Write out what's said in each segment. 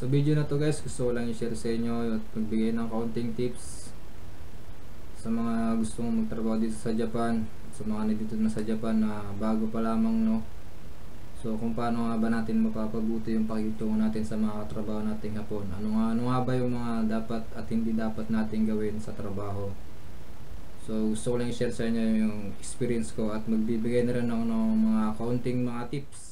Sa video na to guys, gusto ko lang i-share sa inyo at magbigay ng kaunting tips sa mga gustong magtrabaho dito sa Japan, sa mga nandito na sa Japan na bago pa lamang no. So kung paano nga ba natin mapapabuti yung pakikitungo natin sa mga katrabaho nating hapon. Ano nga, ano nga ba yung mga dapat at hindi dapat natin gawin sa trabaho. So gusto ko lang i-share sa inyo yung experience ko at magbibigay na rin ako ng mga kaunting mga tips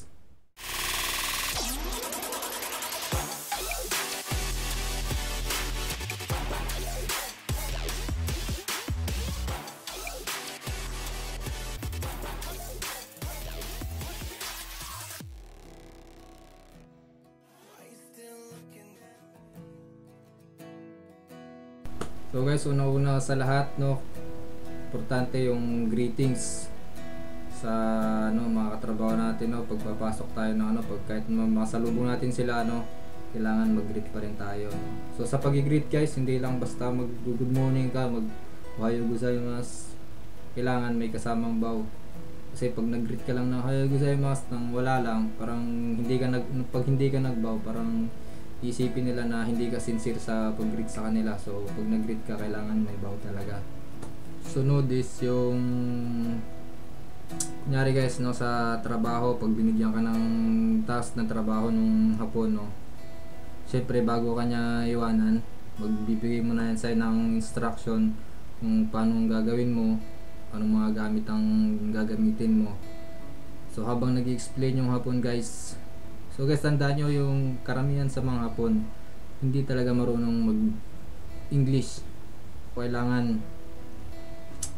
So guys, una-una sa lahat, no, importante yung greetings sa ano mga katrabaho natin no pagpapasok tayo ng ano pag kahit masalubong natin sila ano kailangan mag-greet pa rin tayo no? so sa pag-greet guys hindi lang basta mag good morning ka mag ohayo gozaimasu kailangan may kasamang bow kasi pag nag-greet ka lang ng ohayo gozaimasu nang wala lang parang hindi ka nag pag hindi ka nag-bow parang isipin nila na hindi ka sincere sa pag-greet sa kanila. So pag nag-greet ka kailangan may bow talaga. Sunod is yung kunyari guys no sa trabaho pag binigyan ka ng task ng trabaho nung hapon no syempre bago ka niya iwanan magbibigay mo na yan sa'yo ng instruction kung paano gagawin mo anong mga gamit ang gagamitin mo. So habang nag explain yung hapon guys so guys tandaan nyo yung karamihan sa mga hapon hindi talaga marunong mag English kailangan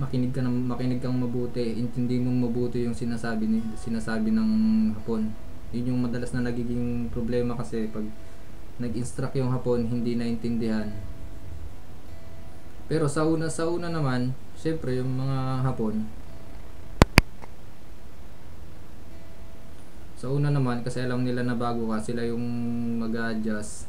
makinig ka ng makinig kang mabuti, intindi mong mabuti yung sinasabi ni sinasabi ng Hapon. Yun yung madalas na nagiging problema kasi pag nag-instruct yung Hapon, hindi naintindihan. Pero sa una sa una naman, syempre yung mga Hapon Sa una naman, kasi alam nila na bago ka, sila yung mag-adjust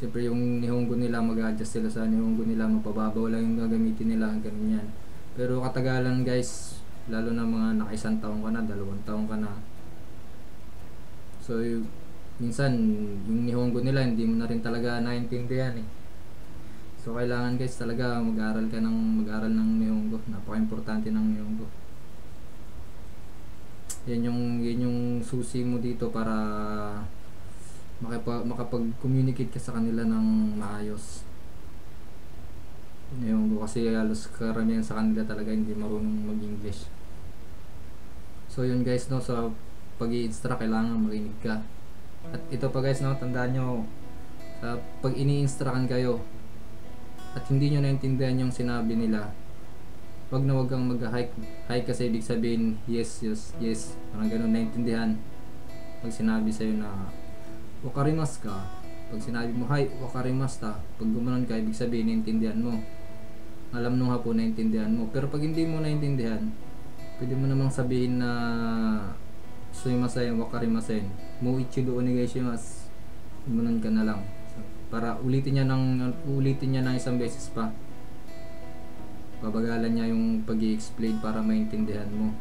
Siyempre yung Nihongo nila mag-adjust sila sa Nihongo nila, mapababaw lang yung gagamitin nila, ganun yan. Pero katagalan guys, lalo na mga nakaisang taong ka na, dalawang taong ka na. So, yung, minsan, yung Nihongo nila, hindi mo na rin talaga naintindihan eh. So, kailangan guys talaga mag-aral ka ng mag-aral ng Nihongo. Napaka-importante ng Nihongo. Yan yung, yan yung susi mo dito para makapag, makapag-communicate ka sa kanila ng maayos. Yung kasi halos karamihan sa kanila talaga hindi marunong mag-English. So yun guys no, sa pag instruct kailangan makinig ka. At ito pa guys no, tandaan nyo, sa pag ini-instructan kayo at hindi nyo naintindihan yung sinabi nila, wag na wag kang mag-hike. Hike kasi ibig sabihin, yes, yes, yes. Parang ganun, naintindihan. Pag sinabi sa'yo na wakarimas ka, pag sinabi mo, hi, wakarimas ta, pag gumanon ka, ibig sabihin, naintindihan mo. Alam nung hapon, naintindihan mo. Pero pag hindi mo naintindihan, pwede mo namang sabihin na sumimasen, wakarimasen. Mo ichido onegaishimasu. Gumanon ka na lang. Para ulitin niya ng ulitin niya ng isang beses pa. Babagalan niya yung pag explain para maintindihan mo.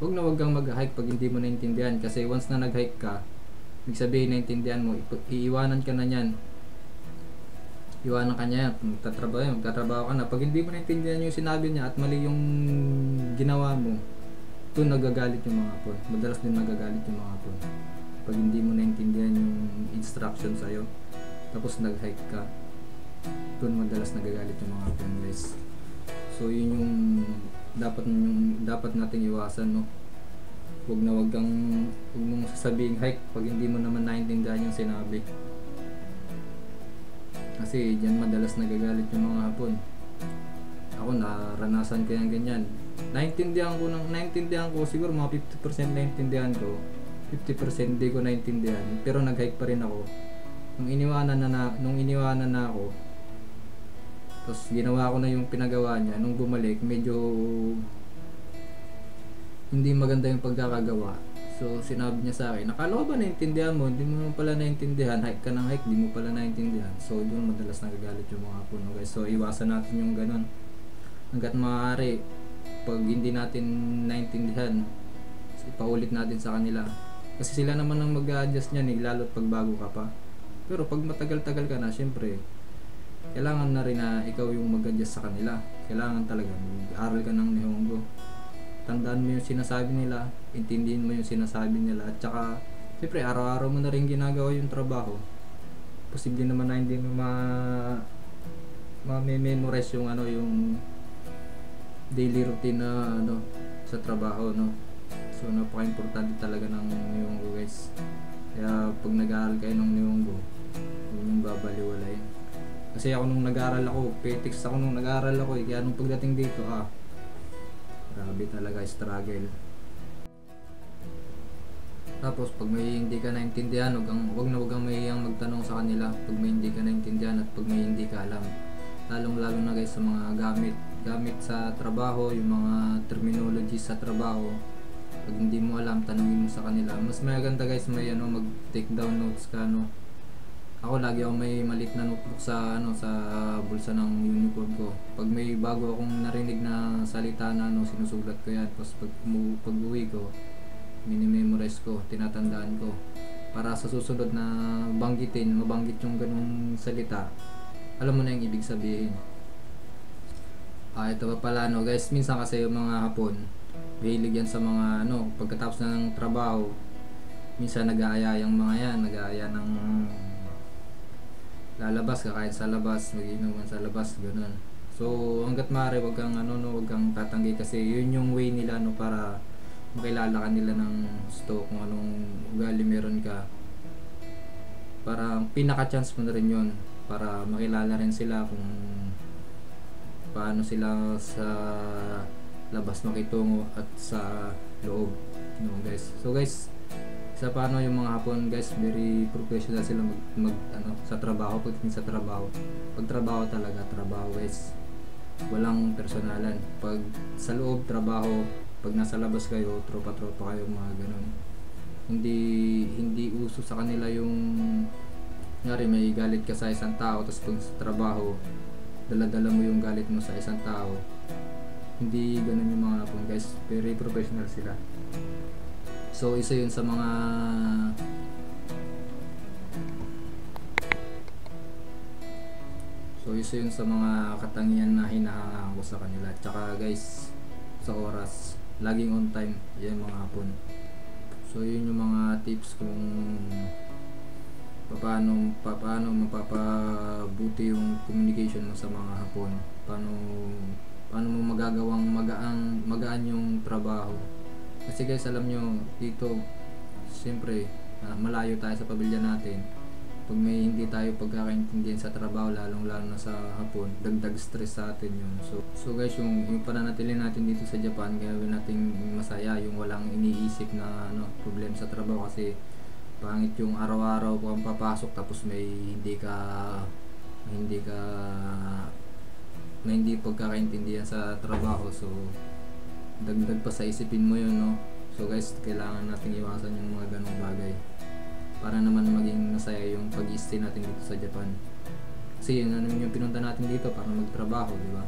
Huwag na huwag kang mag-hike pag hindi mo naintindihan kasi once na nag-hike ka, Ibig sabihin, naintindihan mo, iiwanan ka na niyan. Iwanan ka niya, magtatrabaho, magtatrabaho ka na. Pag hindi mo naintindihan yung sinabi niya at mali yung ginawa mo, doon nagagalit yung mga po. Madalas din nagagalit yung mga po. Pag hindi mo naintindihan yung instruction sa'yo, tapos nag-hike ka, doon madalas nagagalit yung mga po guys. So yun yung dapat yung dapat nating iwasan no Huwag na wag kang huwag mong sasabihin hike pag hindi mo naman naintindihan yung sinabi. Kasi diyan madalas nagagalit yung mga hapon. Ako naranasan ko yung ganyan. Naintindihan ko ng naintindihan ko siguro mga 50% naintindihan ko. 50% hindi ko naintindihan pero nag-hike pa rin ako. Nung iniwanan na, na nung iniwanan na ako, tapos ginawa ko na yung pinagawa niya. Nung bumalik, medyo hindi maganda yung pagkakagawa. So, sinabi niya sa akin, nakala ko ba naintindihan mo? Hindi mo pala naintindihan. Hike ka ng hike, hindi mo pala naintindihan. So, doon madalas nagagalit yung mga puno guys. So, iwasan natin yung ganun. Hanggat maaari, pag hindi natin naintindihan, paulit natin sa kanila. Kasi sila naman ang mag-adjust niyan eh, lalo't pagbago ka pa. Pero pag matagal-tagal ka na, syempre, kailangan na rin na ikaw yung mag-adjust sa kanila. Kailangan talaga, mag-aral ka ng Nihongo. Tandaan mo yung sinasabi nila, intindihin mo yung sinasabi nila, at saka, syempre, araw-araw mo na rin ginagawa yung trabaho. Posible naman na hindi mo ma ma-memorize yung ano yung daily routine na ano sa trabaho no so napaka-importante talaga ng Nihongo guys kaya pag nag-aaral kayo ng Nihongo huwag niyong babaliwalayin kasi ako nung nag-aaral ako petics ako nung nag-aaral ako eh. Kaya nung pagdating dito ah grabe talaga struggle. Tapos pag may hindi ka naintindihan wag, kang, wag na wag kang mahihiyang magtanong sa kanila pag may hindi ka naintindihan at pag may hindi ka alam. Lalong lalo na guys sa mga gamit. Gamit sa trabaho yung mga terminology sa trabaho pag hindi mo alam tanungin mo sa kanila. Mas maganda guys may ano mag take down notes ka no ako lagi ako may malit na notebook sa ano sa bulsa ng uniform ko pag may bago akong narinig na salita na ano sinusulat ko yan tapos pag, umu- pag uwi ko minimemorize ko tinatandaan ko para sa susunod na banggitin mabanggit yung ganung salita alam mo na yung ibig sabihin. Ah, ito pa pala no guys, minsan kasi yung mga hapon, mahilig yan sa mga ano, pagkatapos ng trabaho, minsan nag-aaya yung mga yan, nag-aaya ng lalabas, kakain sa labas, magiinuman sa labas, ganun. So, hanggat maaari, wag kang ano no, wag kang tatanggi kasi yun yung way nila no para makilala ka nila ng gusto kung anong ugali meron ka. Para pinaka-chance mo na rin yun para makilala rin sila kung paano sila sa labas makitungo at sa loob no guys so guys sa paano yung mga hapon guys very professional sila mag, mag ano sa trabaho pagdating sa trabaho. Pag trabaho talaga trabaho guys walang personalan. Pag sa loob trabaho. Pag nasa labas kayo tropa tropa kayo mga ganun. Hindi hindi uso sa kanila yung Ngari may galit ka sa isang tao tapos pag sa trabaho dala-dala mo yung galit mo sa isang tao hindi ganun yung mga hapon guys very professional sila. So isa yun sa mga so isa yun sa mga katangian na hinahangaan ko sa kanila. Tsaka guys sa oras laging on time. Yan mga hapon. So yun yung mga tips kung paano paano mapapabuti yung communication mo sa mga hapon. Paano paano mo magagawang magaan magaan yung trabaho. Kasi guys alam nyo dito siyempre uh, malayo tayo sa pamilya natin pag may hindi tayo pagkakaintindihan sa trabaho lalong lalo na sa hapon dagdag stress sa atin yun. So, so guys yung, yung pananatili natin dito sa Japan gawin natin masaya yung walang iniisip na ano, problem sa trabaho kasi pangit yung araw-araw kung papasok tapos may hindi ka hindi ka na hindi pagkakaintindihan sa trabaho. So dagdag pa sa isipin mo yun no? So guys kailangan nating iwasan yung mga ganong bagay para naman maging masaya yung pag stay natin dito sa Japan kasi yun ano yung pinunta natin dito para magtrabaho di ba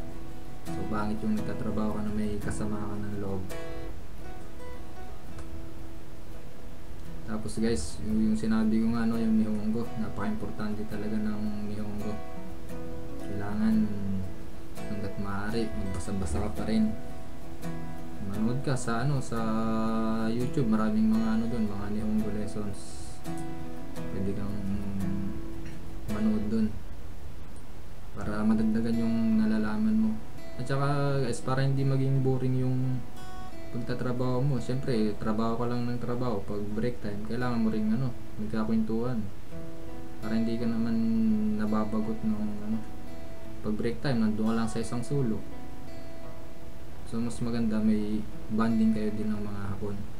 so bangit yung nagtatrabaho ka na may kasama ka ng loob Tapos guys, yung, yung sinabi ko nga no, yung Nihongo, napaka-importante talaga ng Nihongo. Kailangan hanggat maaari, magbasa-basa ka pa rin. Manood ka sa ano sa YouTube, maraming mga ano doon, mga Nihongo lessons. Pwede kang manood doon para madagdagan yung nalalaman mo. At saka guys, para hindi maging boring yung pagtatrabaho mo, siyempre, trabaho ka lang ng trabaho. Pag break time, kailangan mo rin ano, magkakwentuhan. Para hindi ka naman nababagot ng ano. Pag break time, nandun ka lang sa isang sulok. So, mas maganda may bonding kayo din ng mga hapon.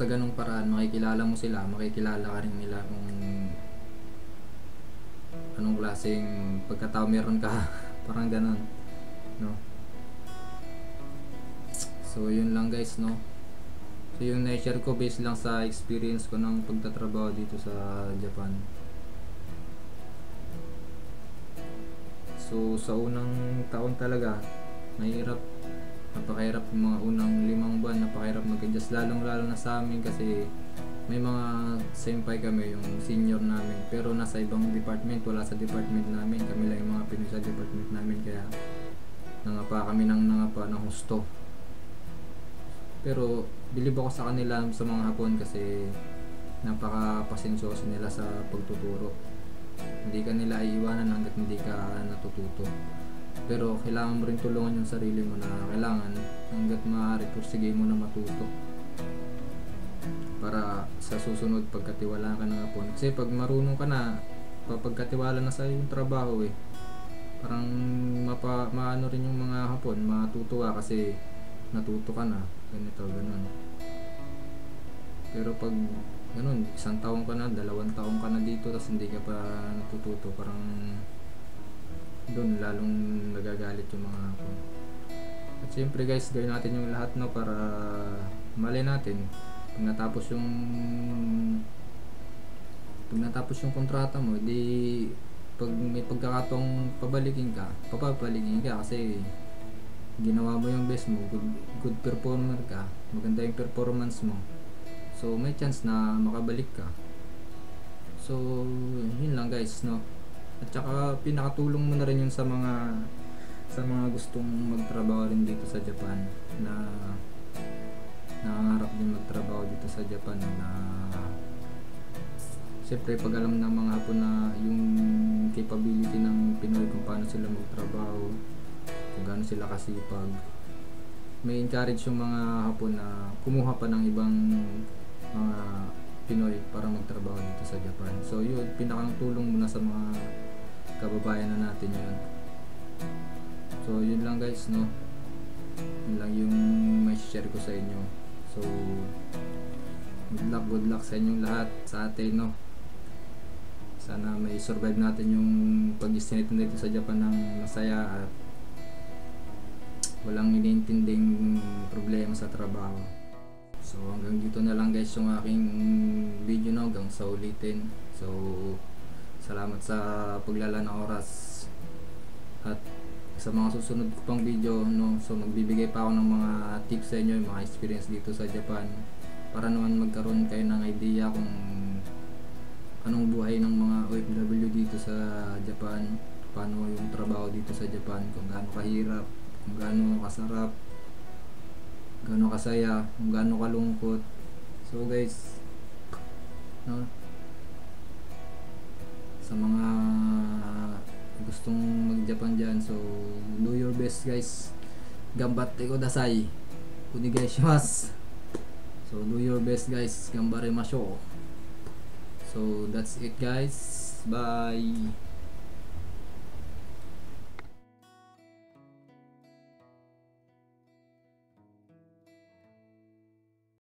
Sa ganung paraan, makikilala mo sila, makikilala ka rin nila kung anong klaseng pagkatao meron ka. Parang ganon no? So yun lang guys no? So yung na-share ko based lang sa experience ko ng pagtatrabaho dito sa Japan. So sa unang taon talaga mahirap napakahirap yung mga unang limang buwan napakahirap mag-adjust. Lalong lalo na sa amin kasi may mga senpai kami yung senior namin. Pero nasa ibang department wala sa department namin. Kami lang yung mga Pinoy sa department namin kaya nangapa kami ng nangapa ng husto. Pero bilib ako sa kanila sa mga hapon kasi napaka-pasensyoso nila sa pagtuturo. Hindi ka nila iiwanan hanggat hindi ka natututo pero kailangan mo rin tulungan yung sarili mo na kailangan hanggat maaari pursige mo na matuto. Para sa susunod pagkatiwala ka ng hapon kasi pag marunong ka na papagkatiwala na sa yung trabaho eh. Parang mapa, maano rin yung mga hapon matutuwa kasi natuto ka na. Ganito ganun. Pero pag ganun isang taong ka na dalawang taong ka na dito tapos hindi ka pa natututo. Parang doon lalong nagagalit yung mga hapon at syempre guys gawin natin yung lahat no para mali natin pag natapos yung pag natapos yung kontrata mo di pag may pagkakatong pabalikin ka papabalikin ka kasi ginawa mo yung best mo good, good performer ka maganda yung performance mo. So may chance na makabalik ka. So yun lang guys no at saka pinakatulong mo na rin yun sa mga sa mga gustong magtrabaho rin dito sa Japan na nangangarap din magtrabaho dito sa Japan na siyempre pag alam ng mga hapon na yung capability ng Pinoy kung paano sila magtrabaho kung gaano sila kasipag may encourage yung mga hapon na kumuha pa ng ibang mga Pinoy para magtrabaho dito sa Japan. So yun pinakang tulong muna sa mga kababayan na natin yun. So yun lang guys no? Yun lang yung may share ko sa inyo. So good luck good luck sa inyong lahat sa atin no? Sana may survive natin yung pag-destinate dito sa Japan ng masaya at walang iniintinding problema sa trabaho. So hanggang dito na lang guys yung aking video no? Hanggang sa ulitin. So salamat sa paglala ng oras. At sa mga susunod ko pang video no so magbibigay pa ako ng mga tips sa inyo yung mga experience dito sa Japan. Para naman magkaroon kayo ng idea kung anong buhay ng mga OFW dito sa Japan. Paano yung trabaho dito sa Japan kung gaano kahirap kung gaano kasarap gaano kasaya kung gaano kalungkot. So guys no sa mga gustong mag Japan dyan. So do your best guys. Gambatte kudasai onegaishimasu so do your best guys. Gambare masho. So that's it guys. Bye